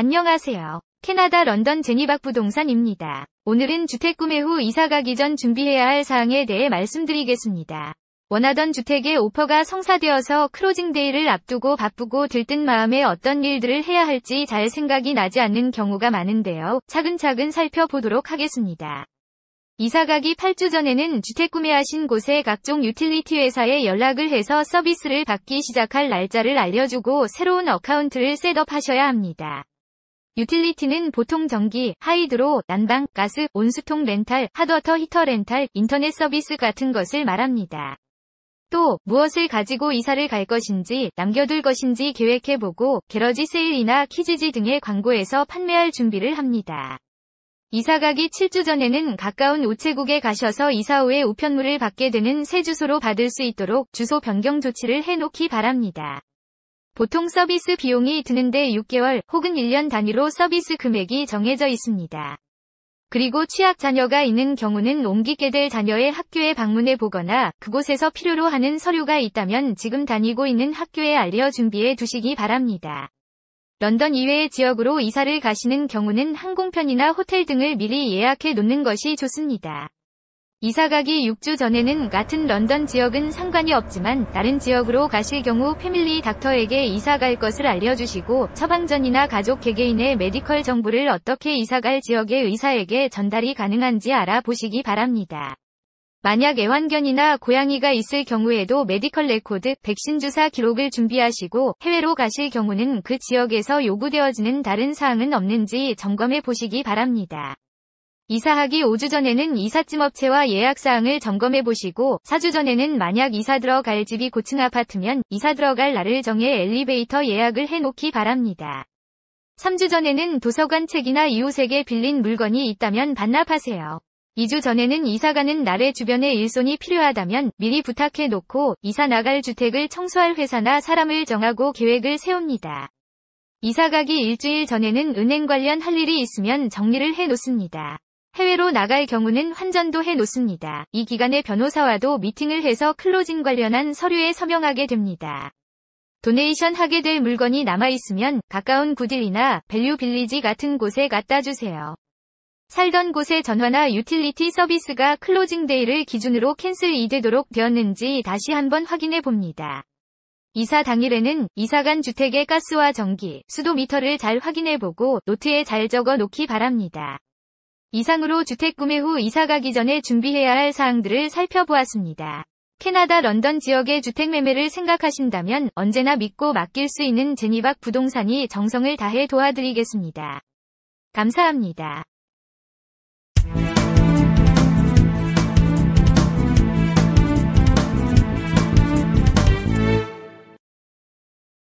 안녕하세요. 캐나다 런던 제니박 부동산입니다. 오늘은 주택 구매 후 이사 가기 전 준비해야 할 사항에 대해 말씀드리겠습니다. 원하던 주택의 오퍼가 성사되어서 closing day를 앞두고 바쁘고 들뜬 마음에 어떤 일들을 해야 할지 잘 생각이 나지 않는 경우가 많은데요. 차근차근 살펴보도록 하겠습니다. 이사가기 8주 전에는 주택 구매하신 곳에 각종 유틸리티 회사에 연락을 해서 서비스를 받기 시작할 날짜를 알려주고 새로운 account를 setup하셔야 합니다. 유틸리티는 보통 전기, hydro, 난방, 가스, 온수통 rental, hot water heater rental, 인터넷 서비스 같은 것을 말합니다. 또 무엇을 가지고 이사를 갈 것인지 남겨둘 것인지 계획해보고 garage sale이나 Kijiji 등의 광고에서 판매할 준비를 합니다. 이사 가기 7주 전에는 가까운 우체국에 가셔서 이사 후에 우편물을 받게 되는 새 주소로 받을 수 있도록 주소 변경 조치를 해놓기 바랍니다. 보통 서비스 비용이 드는데 6개월 혹은 1년 단위로 서비스 금액이 정해져 있습니다. 그리고 취학 자녀가 있는 경우는 옮기게 될 자녀의 학교에 방문해 보거나 그곳에서 필요로 하는 서류가 있다면 지금 다니고 있는 학교에 알려 준비해 두시기 바랍니다. 런던 이외의 지역으로 이사를 가시는 경우는 항공편이나 호텔 등을 미리 예약해 놓는 것이 좋습니다. 이사 가기 6주 전에는 같은 런던 지역은 상관이 없지만 다른 지역으로 가실 경우 family doctor에게 이사 갈 것을 알려주시고 처방전이나 가족 개개인의 medical 정보를 어떻게 이사 갈 지역의 의사에게 전달이 가능한지 알아보시기 바랍니다. 만약 애완견이나 고양이가 있을 경우에도 medical record, 백신 주사 기록을 준비하시고 해외로 가실 경우는 그 지역에서 요구되어지는 다른 사항은 없는지 점검해 보시기 바랍니다. 이사하기 5주 전에는 이삿짐 업체와 예약사항을 점검해 보시고 4주 전에는 만약 이사 들어갈 집이 고층 아파트면 이사 들어갈 날을 정해 엘리베이터 예약을 해 놓기 바랍니다. 3주 전에는 도서관 책이나 이웃에게 빌린 물건이 있다면 반납하세요. 2주 전에는 이사 가는 날에 주변에 일손이 필요하다면 미리 부탁해 놓고 이사 나갈 주택을 청소할 회사나 사람을 정하고 계획을 세웁니다. 이사 가기 일주일 전에는 은행 관련 할 일이 있으면 정리를 해 놓습니다. 해외로 나갈 경우는 환전도 해 놓습니다. 이 기간에 변호사와도 미팅을 해서 closing 관련한 서류에 서명하게 됩니다. donation 하게 될 물건이 남아있으면 가까운 Goodwill이나 Value Village 같은 곳에 갖다 주세요. 살던 곳의 전화나 utility 서비스가 closing day를 기준으로 cancel이 되도록 되었는지 다시 한번 확인해 봅니다. 이사 당일에는 이사간 주택의 가스와 전기, 수도 미터를 잘 확인해 보고 노트에 잘 적어 놓기 바랍니다. 이상으로 주택 구매 후 이사 가기 전에 준비해야 할 사항들을 살펴보았습니다. 캐나다 런던 지역의 주택 매매를 생각하신다면 언제나 믿고 맡길 수 있는 제니박 부동산이 정성을 다해 도와드리겠습니다. 감사합니다.